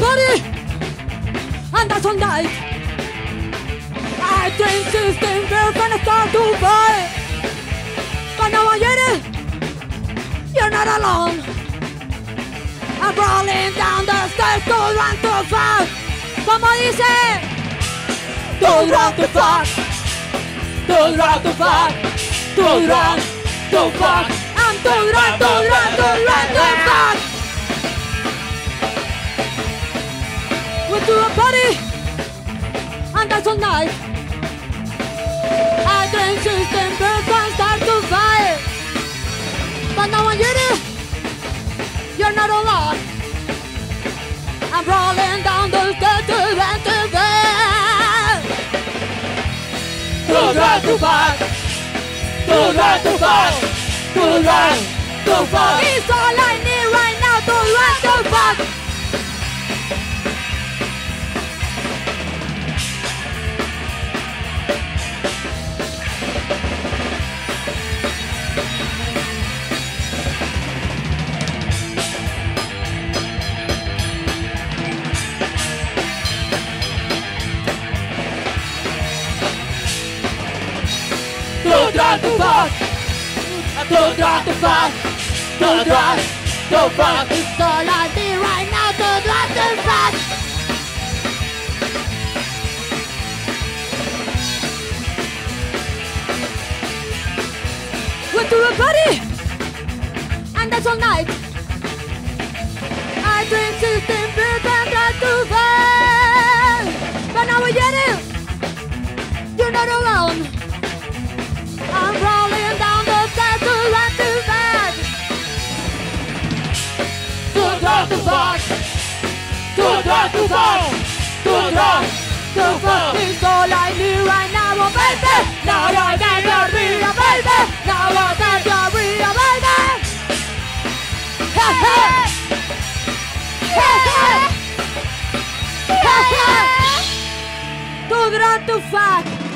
and that's all night. I drink system, we're gonna start to fight. But now I get it, you're not alone. I'm rolling down the stairs to run to fuck. Como dice, to run to fuck, to run to fuck, to run to fuck, and to run to run to run to fuck. Do a party, and that's all night. I drink system, birds and start to fire. But now I get it, you're not alone. I'm rolling down the stairs to run to bed. To run to fuck, to run to fuck, to run to fuck. It's all I need right now to run to fuck. To run to fuck, to run to fuck, to run to fuck. It's all I need right now to run to fuck. We do a party, and that's all night. I drink system fuck. To run to fuck. To run to fuck. It's all I need right now, oh baby. Now I got your real baby. Now I got your real baby. Hey, hey. Hey, hey. Hey, hey. To run to fuck.